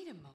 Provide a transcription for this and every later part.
Wait a moment.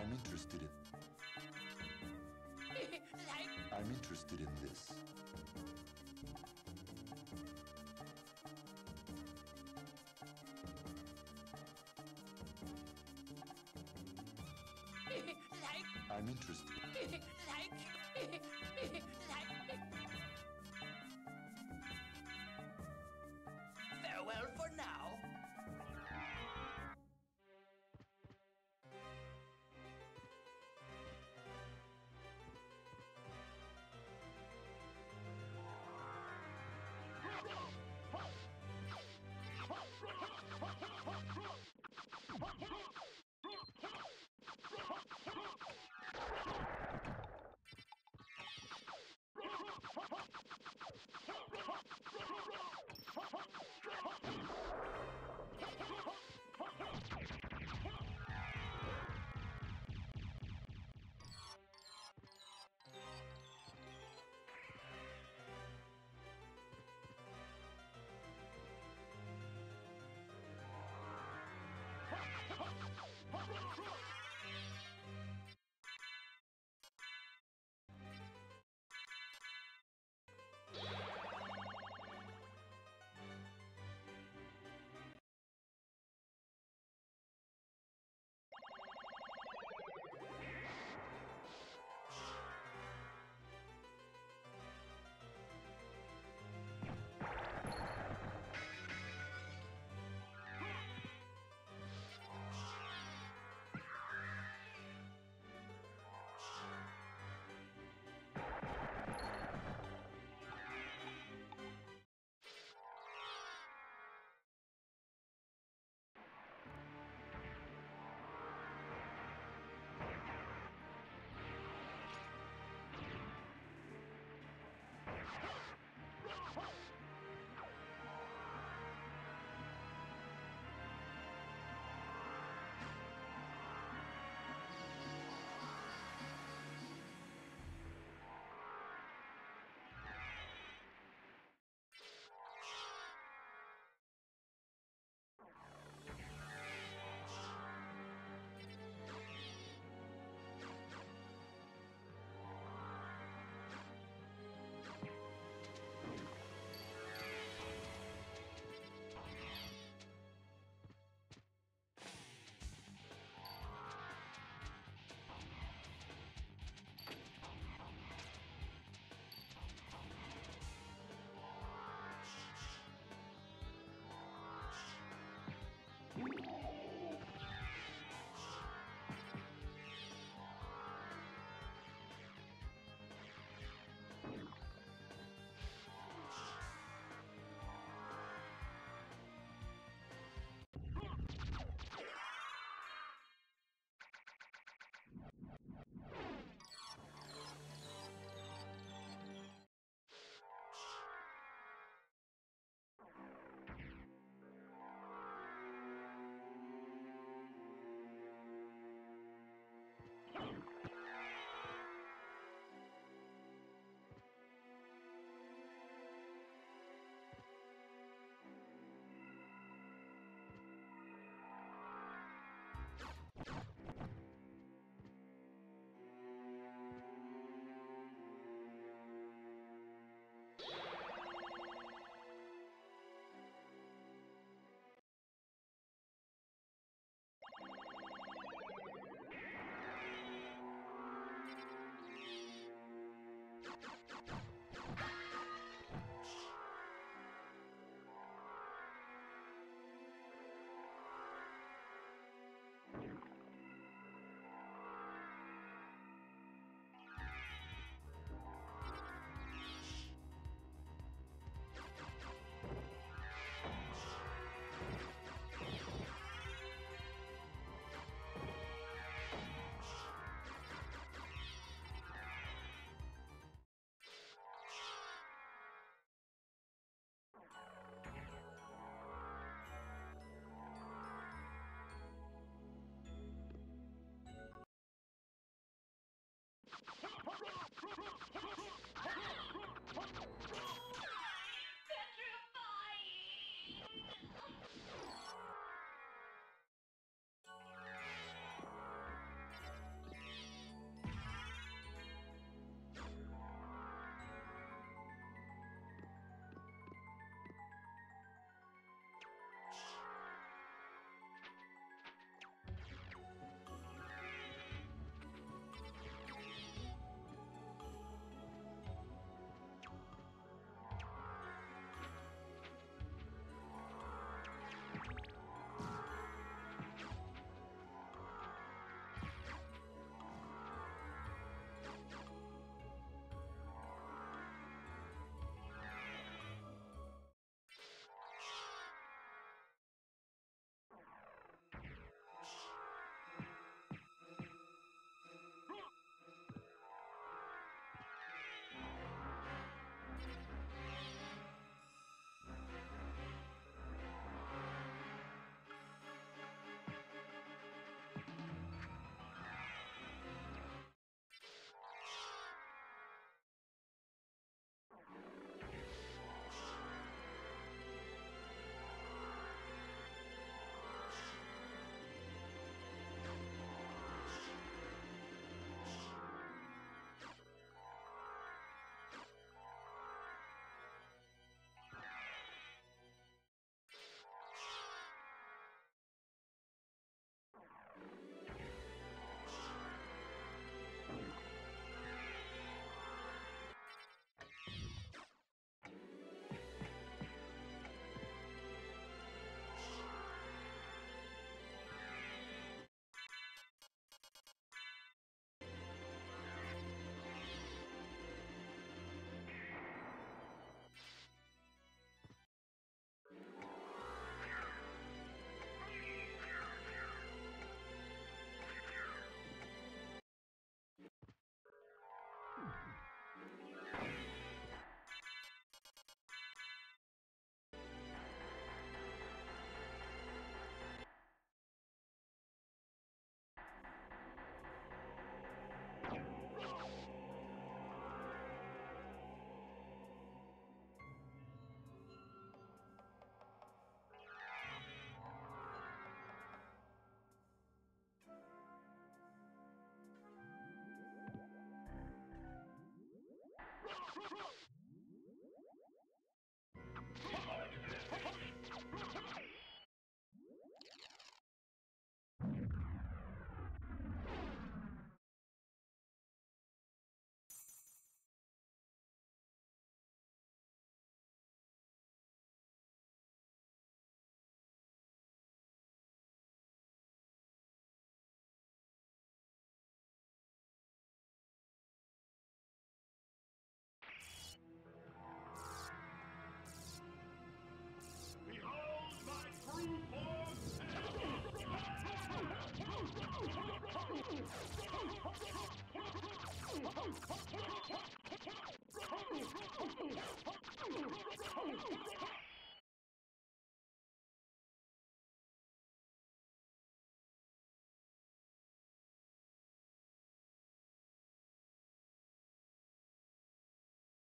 I'm interested in. I'm interested in this. like I'm interested. like